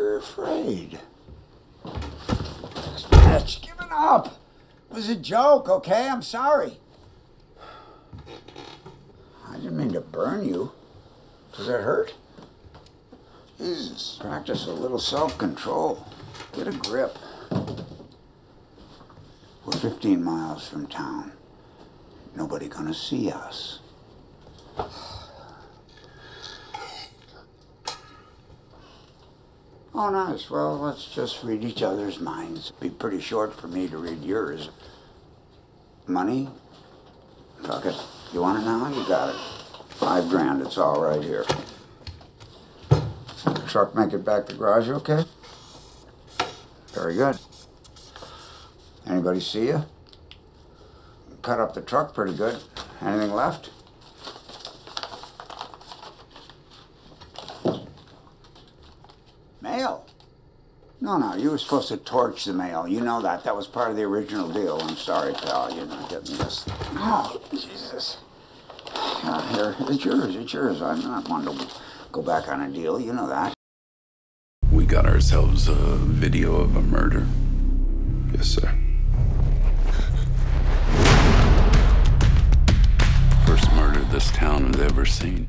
You're afraid. Bitch, give it up. It was a joke, okay? I'm sorry. I didn't mean to burn you. Does that hurt? Jesus. Practice a little self control. Get a grip. We're 15 miles from town. Nobody gonna see us. Oh, nice. Well, let's just read each other's minds. Be pretty short for me to read yours. Money? Fuck it. You want it now? You got it. Five grand. It's all right here. Truck make it back to the garage okay? Very good. Anybody see you? Cut up the truck pretty good. Anything left? Mail? No, no, you were supposed to torch the mail. You know that. That was part of the original deal. I'm sorry, pal. You're not getting this. Oh, Jesus. Uh, here, it's yours. It's yours. I'm not one to go back on a deal. You know that. We got ourselves a video of a murder. Yes, sir. First murder this town has ever seen.